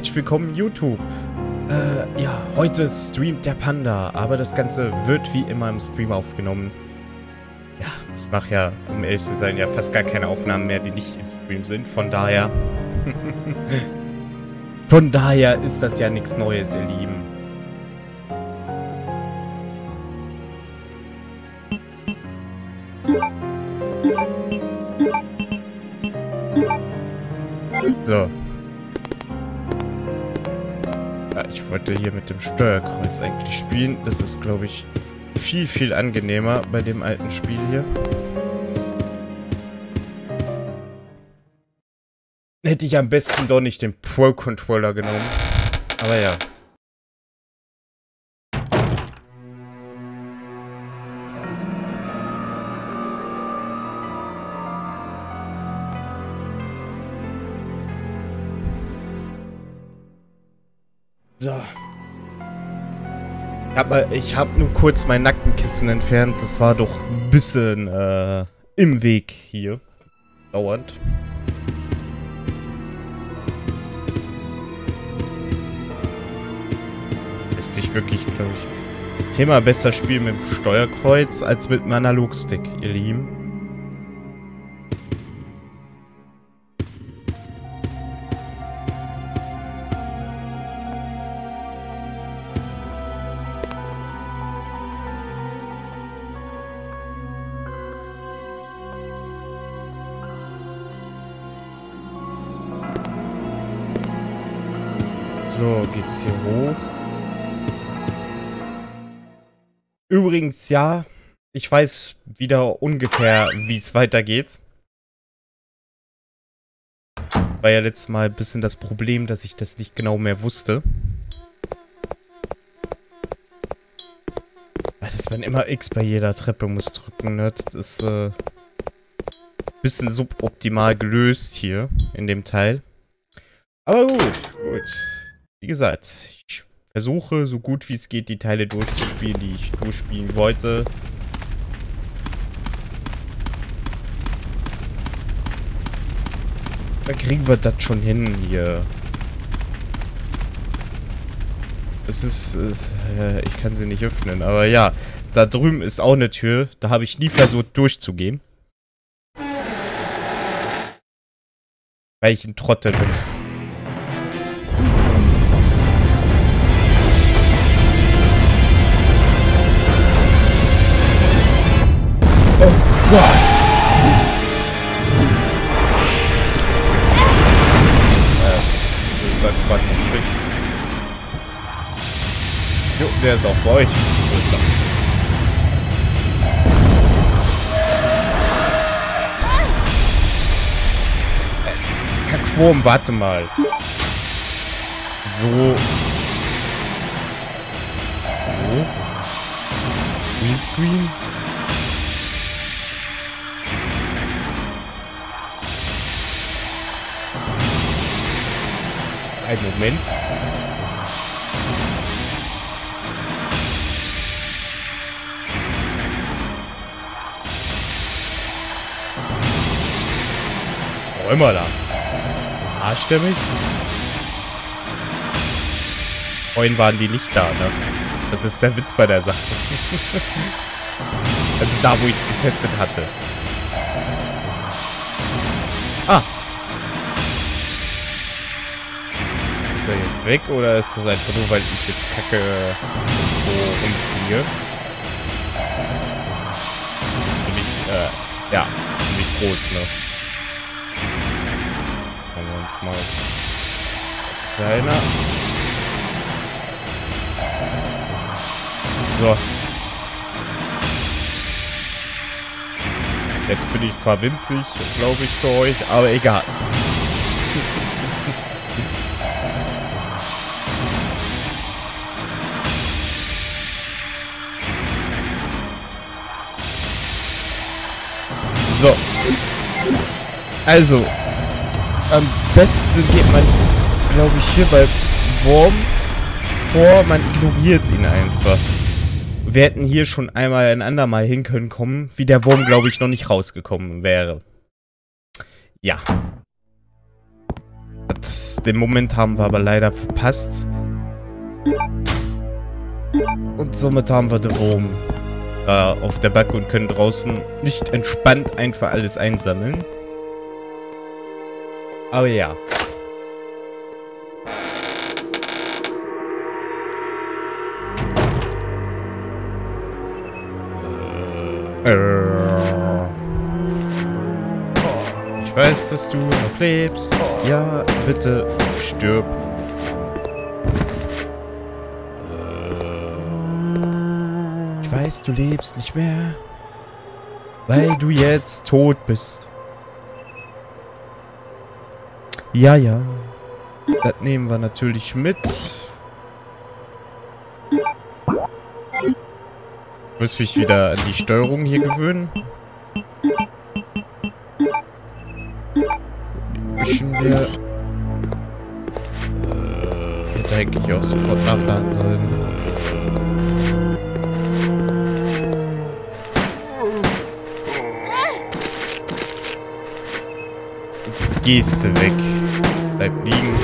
herzlich willkommen YouTube. Äh, ja, heute streamt der Panda, aber das Ganze wird wie immer im Stream aufgenommen. Ja, ich mache ja, um ehrlich zu sein, ja fast gar keine Aufnahmen mehr, die nicht im Stream sind. Von daher... Von daher ist das ja nichts Neues, ihr Lieben. So. Wollte hier mit dem Steuerkreuz eigentlich spielen. Das ist, glaube ich, viel, viel angenehmer bei dem alten Spiel hier. Hätte ich am besten doch nicht den Pro-Controller genommen. Aber ja. So. Aber ich habe nur kurz mein Nackenkissen entfernt. Das war doch ein bisschen äh, im Weg hier. Dauernd. Lässt sich wirklich, glaube ich, Thema besser spielen mit dem Steuerkreuz als mit dem Analogstick, ihr Lieben. So, geht's hier hoch. Übrigens, ja, ich weiß wieder ungefähr, wie es weitergeht. War ja letztes Mal ein bisschen das Problem, dass ich das nicht genau mehr wusste. Weil das werden immer X bei jeder Treppe muss drücken, ne? Das ist äh, ein bisschen suboptimal gelöst hier in dem Teil. Aber gut, gut. Wie gesagt, ich versuche so gut wie es geht, die Teile durchzuspielen, die ich durchspielen wollte. Da kriegen wir das schon hin hier. Es ist... Es, äh, ich kann sie nicht öffnen, aber ja. Da drüben ist auch eine Tür. Da habe ich nie versucht durchzugehen. Weil ich ein Trottel bin. Gott! Äh, so ist ein schwarzer Strich. Jo, der ist auch bei euch. So ist er. Kackwurm, warte mal. So. So. Greenscreen? Einen Moment. Immer da. Verarscht er mich? Vorhin waren die nicht da, ne? Das ist der Witz bei der Sache. also da, wo ich es getestet hatte. Jetzt weg oder ist das einfach nur, weil ich jetzt kacke so rumfliege? Ziemlich, äh, ja, ziemlich groß, ne? Machen wir uns mal kleiner. So. Jetzt bin ich zwar winzig, glaube ich, für euch, aber egal. So. Also. Am besten geht man, glaube ich, hier bei Wurm vor. Man ignoriert ihn einfach. Wir hätten hier schon einmal ein andermal hin können kommen, wie der Wurm, glaube ich, noch nicht rausgekommen wäre. Ja. Den Moment haben wir aber leider verpasst. Und somit haben wir den Wurm äh, auf der Backe und können draußen nicht entspannt einfach alles einsammeln. Aber ja. Äh. Ich weiß, dass du noch lebst. Ja, bitte stirb. Ich weiß, du lebst nicht mehr. Weil du jetzt tot bist. Ja, ja. Das nehmen wir natürlich mit. Muss mich wieder an die Steuerung hier gewöhnen. Mischen wir. Äh, hätte eigentlich auch sofort nachladen sollen. Gehst du weg. Bleib liegen.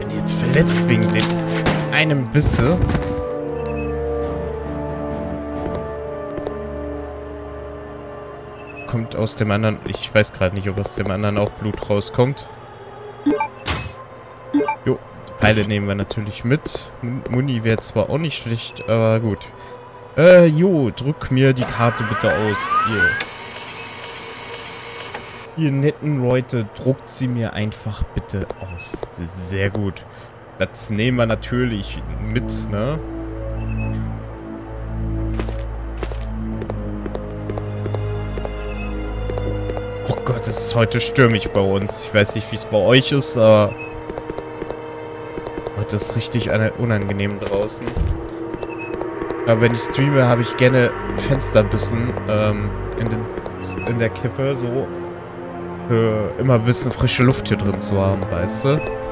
Bin jetzt verletzt wegen dem einem Bisse. Kommt aus dem anderen... Ich weiß gerade nicht, ob aus dem anderen auch Blut rauskommt. Jo, Pfeile nehmen wir natürlich mit. Muni wäre zwar auch nicht schlecht, aber gut. Äh, jo, drück mir die Karte bitte aus. Ihr, ihr netten Leute, druckt sie mir einfach bitte aus. Sehr gut. Das nehmen wir natürlich mit, ne? Oh Gott, es ist heute stürmisch bei uns. Ich weiß nicht, wie es bei euch ist, aber... Heute ist richtig unangenehm draußen. Aber wenn ich streame, habe ich gerne Fensterbissen ähm, in, den, in der Kippe, so. Für immer ein bisschen frische Luft hier drin zu haben, weißt du?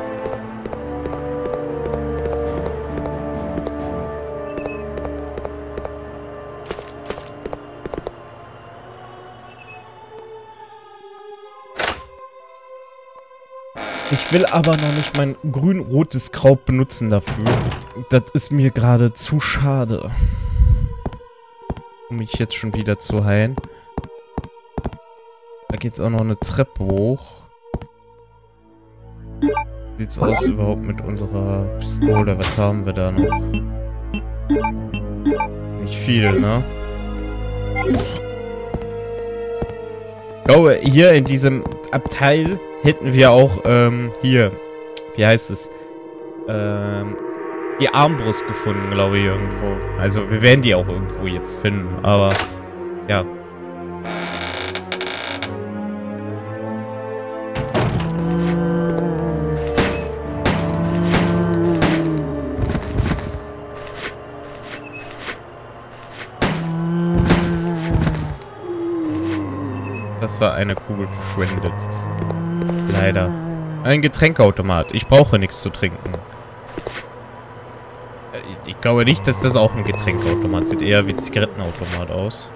Ich will aber noch nicht mein grün-rotes Kraut benutzen dafür. Das ist mir gerade zu schade. Um mich jetzt schon wieder zu heilen. Da geht's auch noch eine Treppe hoch. Sieht's aus überhaupt mit unserer Pistole? Was haben wir da noch? Nicht viel, ne? Glaube, hier in diesem Abteil hätten wir auch, ähm, hier, wie heißt es? Ähm, die Armbrust gefunden, glaube ich, irgendwo. Also, wir werden die auch irgendwo jetzt finden, aber, ja. Das war eine Kugel verschwendet. Leider. Ein Getränkeautomat. Ich brauche nichts zu trinken. Äh, ich glaube nicht, dass das auch ein Getränkeautomat sieht. Eher wie ein Zigarettenautomat aus.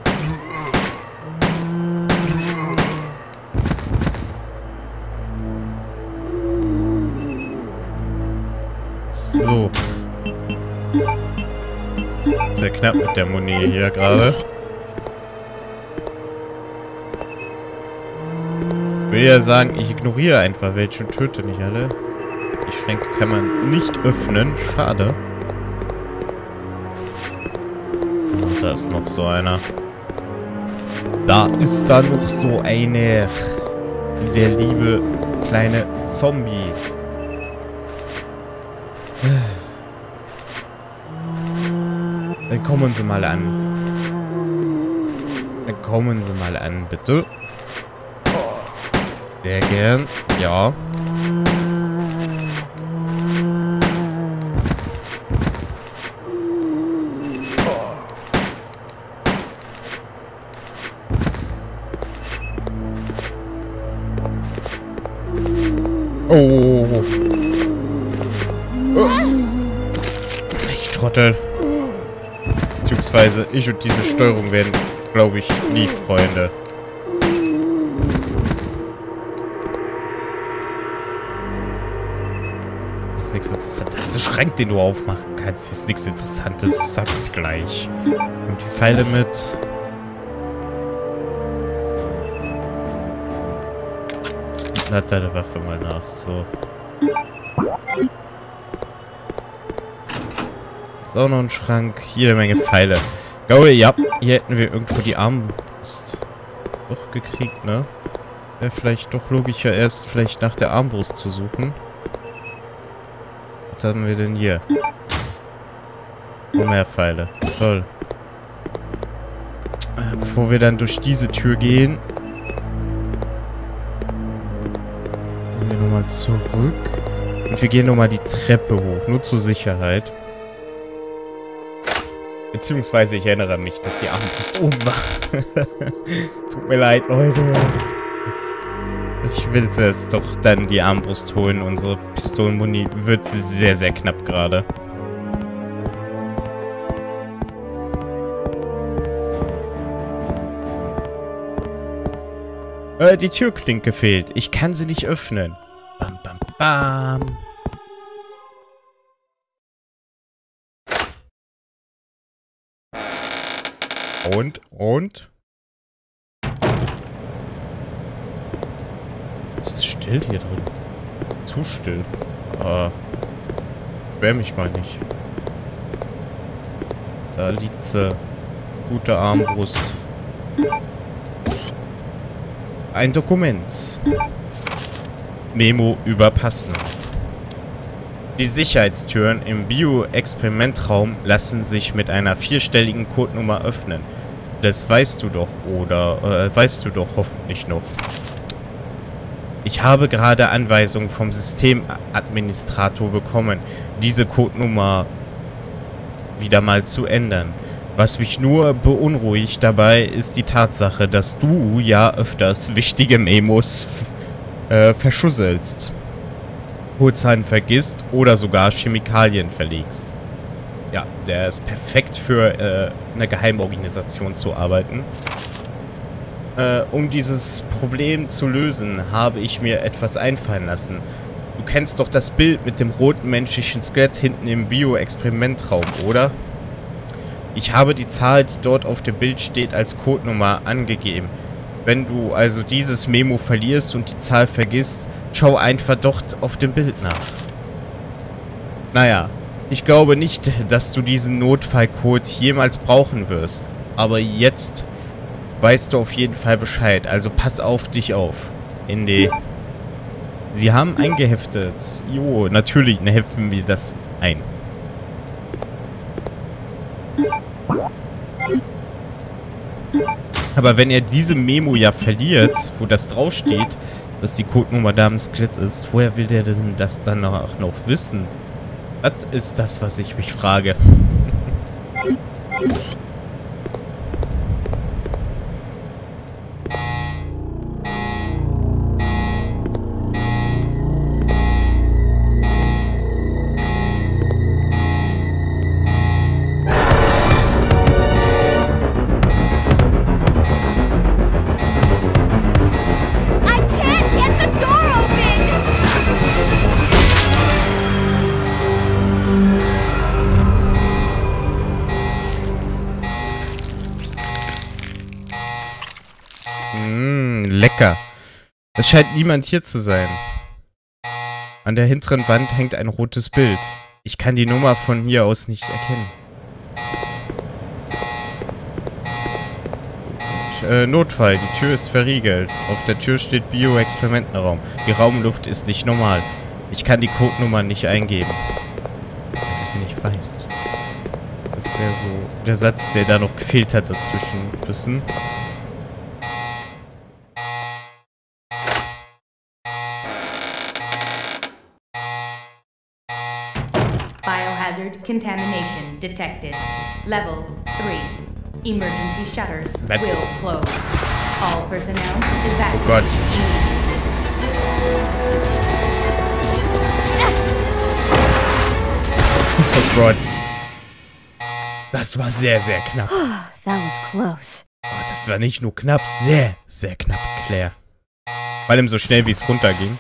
So. Sehr knapp mit der Muni hier gerade. Ich will ja sagen, ich ignoriere einfach welche und töte nicht alle. Die Schränke kann man nicht öffnen. Schade. Oh, da ist noch so einer. Da ist da noch so einer. Der liebe kleine Zombie. Dann kommen Sie mal an. Dann kommen Sie mal an, bitte. Sehr gern. Ja. Oh. Ich trottel. Beziehungsweise ich und diese Steuerung werden, glaube ich, nie Freunde. Ist nichts Interessantes. Das ist der Schrank, den du aufmachen kannst. Das ist nichts Interessantes. Sagst gleich. Und die Pfeile mit. Lad deine Waffe mal nach. So. Ist auch noch ein Schrank. Jede Menge Pfeile. Glaube, ja, hier hätten wir irgendwo die Armbrust doch gekriegt, ne? Wäre vielleicht doch logischer, erst vielleicht nach der Armbrust zu suchen. Was haben wir denn hier? Noch mehr Pfeile. Toll. Bevor wir dann durch diese Tür gehen, nochmal zurück. Und wir gehen nochmal die Treppe hoch. Nur zur Sicherheit. Beziehungsweise ich erinnere mich, dass die Armbrust oben war. Tut mir leid, Leute. Ich will zuerst doch dann die Armbrust holen. Unsere Pistolenmuni wird sehr, sehr knapp gerade. Äh, die Türklinke fehlt. Ich kann sie nicht öffnen. Bam, bam, bam. Und, und? Es ist still hier drin. Zu still. Äh, wär mich mal nicht. Da liegt sie. Gute Armbrust. Ein Dokument. Memo über Passner. Die Sicherheitstüren im Bio-Experimentraum lassen sich mit einer vierstelligen Codenummer öffnen. Das weißt du doch, oder äh, weißt du doch hoffentlich noch. Ich habe gerade Anweisungen vom Systemadministrator bekommen, diese Codenummer wieder mal zu ändern. Was mich nur beunruhigt dabei, ist die Tatsache, dass du ja öfters wichtige Memos äh, verschusselst. Codezeilen vergisst oder sogar Chemikalien verlegst. Ja, der ist perfekt für äh, eine Geheimorganisation zu arbeiten. Äh, um dieses Problem zu lösen, habe ich mir etwas einfallen lassen. Du kennst doch das Bild mit dem roten menschlichen Skelett hinten im Bio-Experimentraum, oder? Ich habe die Zahl, die dort auf dem Bild steht, als Codenummer angegeben. Wenn du also dieses Memo verlierst und die Zahl vergisst, schau einfach dort auf dem Bild nach. Naja, ich glaube nicht, dass du diesen Notfallcode jemals brauchen wirst. Aber jetzt weißt du auf jeden Fall Bescheid. Also pass auf dich auf. Indy. Sie haben eingeheftet. Jo, natürlich heften wir das ein. Aber wenn er diese Memo ja verliert, wo das draufsteht, dass die Codenummer da im Skelett ist, woher will der denn das dann noch, noch wissen? Das ist das, was ich mich frage. Es scheint niemand hier zu sein. An der hinteren Wand hängt ein rotes Bild. Ich kann die Nummer von hier aus nicht erkennen. Äh, Notfall, die Tür ist verriegelt. Auf der Tür steht Bio-Experimentenraum. Die Raumluft ist nicht normal. Ich kann die Codenummer nicht eingeben. Wenn du sie nicht weißt. Das wäre so der Satz, der da noch gefehlt hat dazwischen. Wissen. Contamination detected. Level 3. Emergency shutters Bad. will close. All personnel evacuate. Oh Gott. oh Gott. Das war sehr, sehr knapp. That was close. Oh, das war nicht nur knapp, sehr, sehr knapp, Claire. Vor allem so schnell, wie es runterging.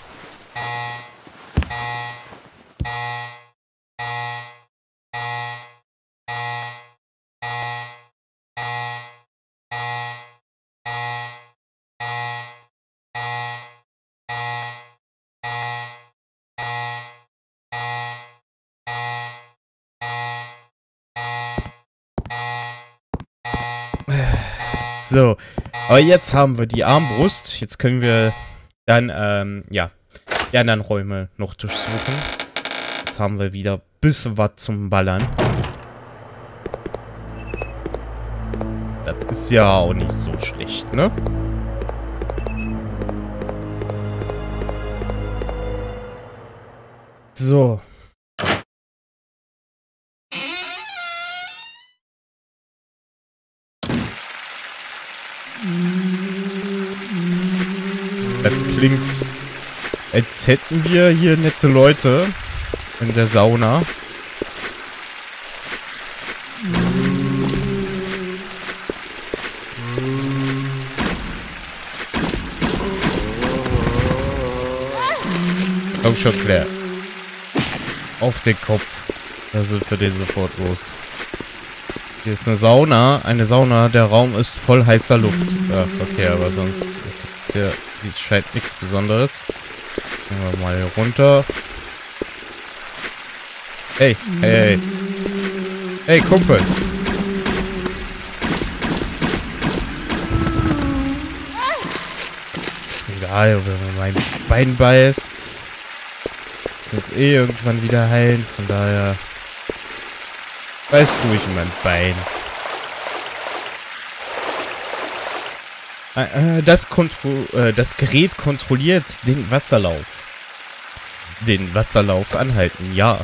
So, aber jetzt haben wir die Armbrust. Jetzt können wir dann, ähm, ja, die anderen Räume noch durchsuchen. Jetzt haben wir wieder ein bisschen was zum Ballern. Das ist ja auch nicht so schlecht, ne? So. Das klingt, als hätten wir hier nette Leute in der Sauna. Komm schon, Claire. Auf den Kopf. Da sind wir den sofort los. Hier ist eine Sauna. Eine Sauna. Der Raum ist voll heißer Luft. Ja, okay, aber sonst ist hier scheint nichts Besonderes. Gehen wir mal hier runter. Hey, hey, hey. Hey, Kumpel. Egal, wenn man mein Bein beißt. Sonst eh irgendwann wieder heilen. Von daher Weiß ruhig mein Bein. Äh, äh, das, äh, das Gerät kontrolliert den Wasserlauf. Den Wasserlauf anhalten, ja.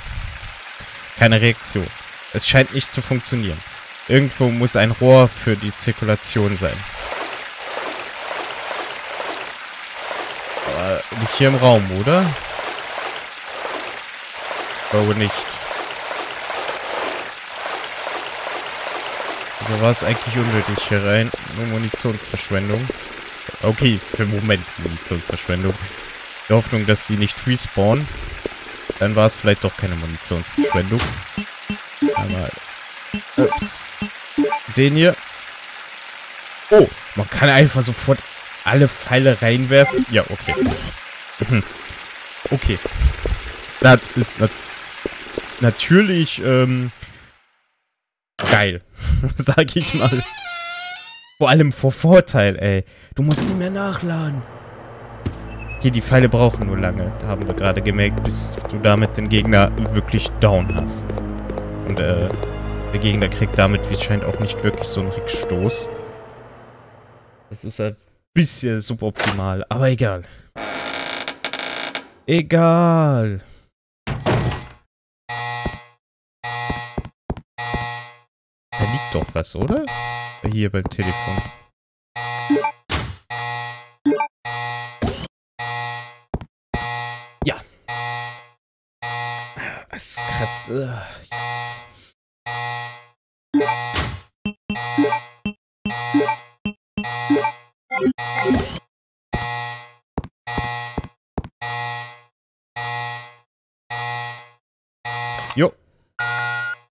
Keine Reaktion. Es scheint nicht zu funktionieren. Irgendwo muss ein Rohr für die Zirkulation sein. Aber nicht hier im Raum, oder? Glaube nicht. Also war es eigentlich unnötig hier rein. Nur Munitionsverschwendung. Okay, für Moment Munitionsverschwendung. Die Hoffnung, dass die nicht respawnen. Dann war es vielleicht doch keine Munitionsverschwendung. Einmal. Ups. Den hier. Oh, man kann einfach sofort alle Pfeile reinwerfen. Ja, okay. okay. Das ist nat natürlich ähm, geil. Sag ich mal. Vor allem vor Vorteil, ey. Du musst nicht mehr nachladen. Hier, die Pfeile brauchen nur lange. Da haben wir gerade gemerkt, bis du damit den Gegner wirklich down hast. Und, äh, der Gegner kriegt damit, wie es scheint, auch nicht wirklich so einen Rückstoß. Das ist ein bisschen suboptimal, aber egal. Egal. Doch was, oder? Hier beim Telefon. Ja. Es kratzt. Uh, jetzt. Jo.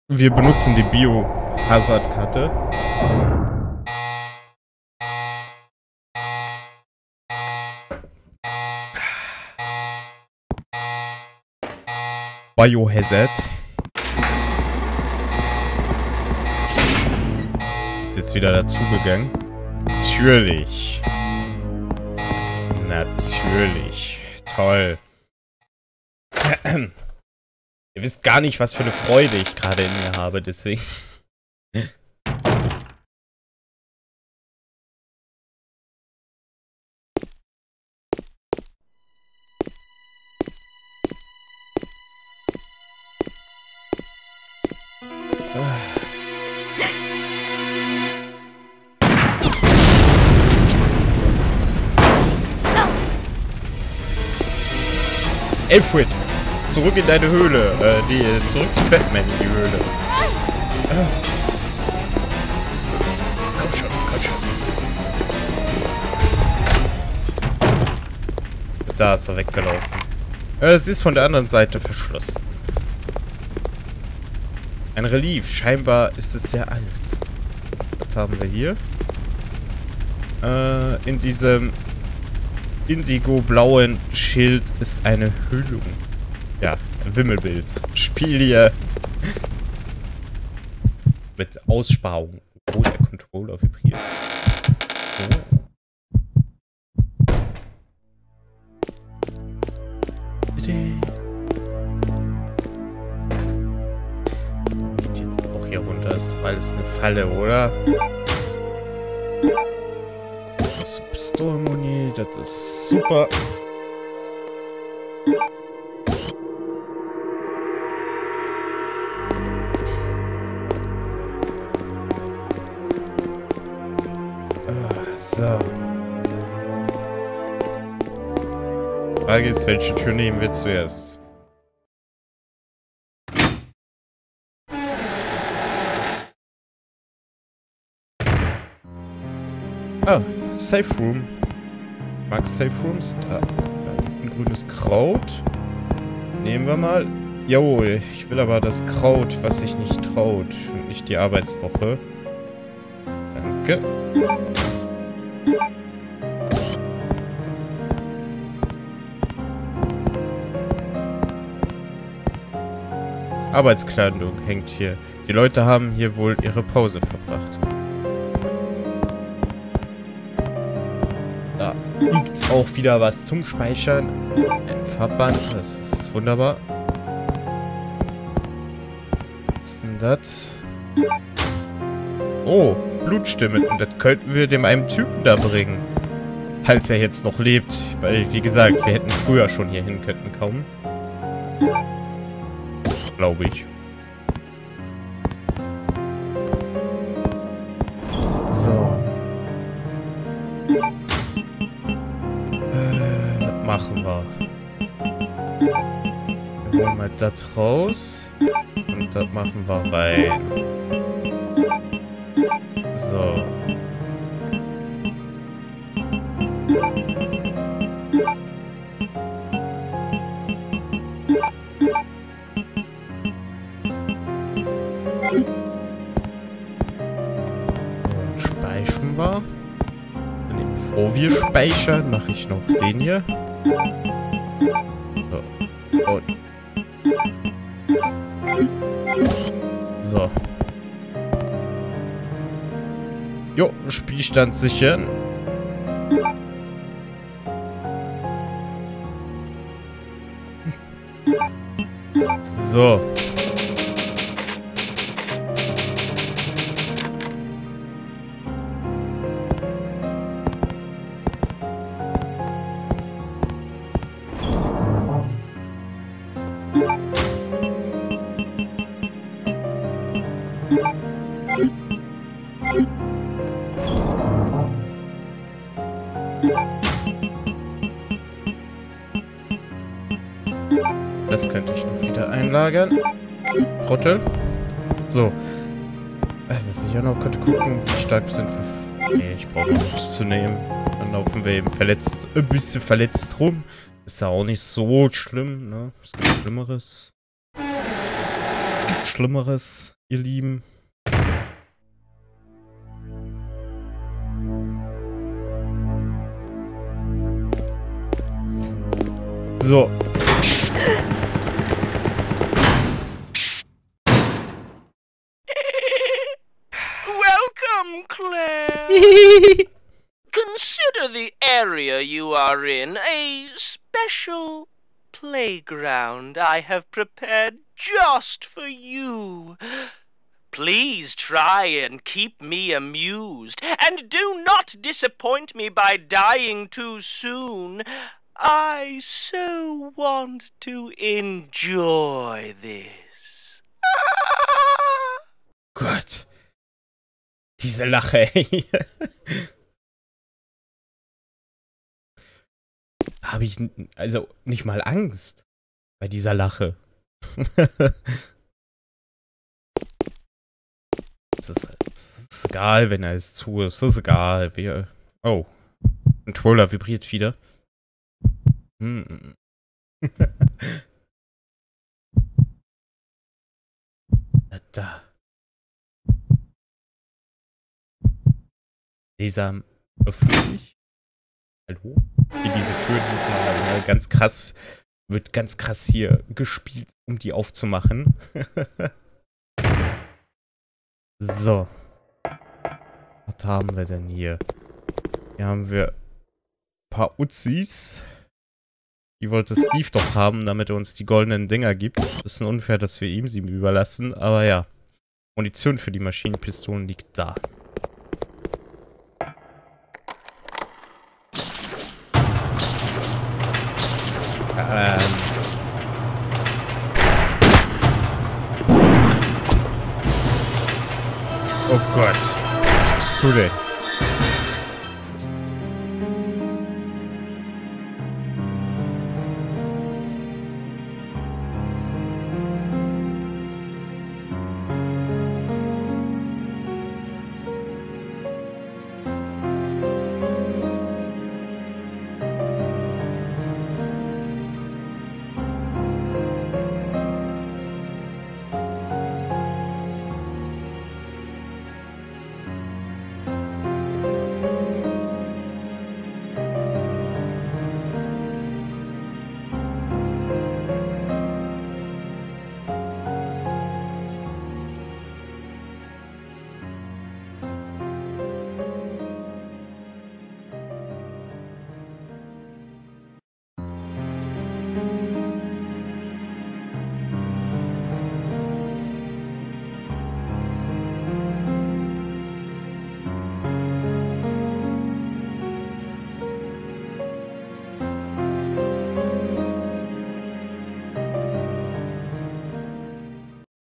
Wir benutzen die Bio Hazard-Karte. Biohazard. Ist jetzt wieder dazugegangen. Natürlich. Natürlich. Toll. Ihr wisst gar nicht, was für eine Freude ich gerade in mir habe, deswegen. Alfred, zurück in deine Höhle. Äh, nee, zurück zu Batman in die Höhle. Ah. Komm schon, komm schon. Da ist er weggelaufen. Äh, sie ist von der anderen Seite verschlossen. Ein Relief. Scheinbar ist es sehr alt. Was haben wir hier? Äh, in diesem indigo-blauen Schild ist eine Hüllung. Ja, Wimmelbild. Spiel hier mit Aussparung. Oh, der Controller vibriert. Oh. Geht jetzt auch hier runter. Ist doch alles eine Falle, oder? Pistolenmuni, das ist super. So. Frage ist, welche Tür nehmen wir zuerst? Oh, Safe Room. Mag Safe Rooms? Da, ein grünes Kraut. Nehmen wir mal. Jawohl, ich will aber das Kraut, was sich nicht traut. Und nicht die Arbeitswoche. Danke. Arbeitskleidung hängt hier. Die Leute haben hier wohl ihre Pause verbracht. Da liegt auch wieder was zum Speichern. Ein Farbband, das ist wunderbar. Was ist denn das? Oh, Blutstimmen. Und das könnten wir dem einen Typen da bringen. Falls er jetzt noch lebt. Weil, wie gesagt, wir hätten früher schon hier hin könnten kommen glaube ich. So. Äh, machen wir? Wir holen mal das raus. Und das machen wir rein. Speichern, mache ich noch den hier. So. Und. So. Jo, Spielstand sichern. So. Nee, ich brauche nichts zu nehmen. Dann laufen wir eben verletzt, ein bisschen verletzt rum. Ist ja auch nicht so schlimm, ne? Es gibt Schlimmeres. Es gibt Schlimmeres, ihr Lieben. So. Consider the area you are in a special playground I have prepared just for you. Please try and keep me amused, and do not disappoint me by dying too soon. I so want to enjoy this. Gott. Diese Lache, ey. Habe ich also nicht mal Angst bei dieser Lache. es, ist, es ist egal, wenn er es zu ist. Es ist egal. Wir, oh. Controller vibriert wieder. Hm. da. Sesam, öffne dich. Hallo? Hier diese Tür diesmal ne, ganz krass, wird ganz krass hier gespielt, um die aufzumachen. so. Was haben wir denn hier? Hier haben wir ein paar Uzis. Die wollte Steve doch haben, damit er uns die goldenen Dinger gibt. Bisschen unfair, dass wir ihm sie überlassen, aber ja. Munition für die Maschinenpistolen liegt da. Ähm. Oh Gott. Was?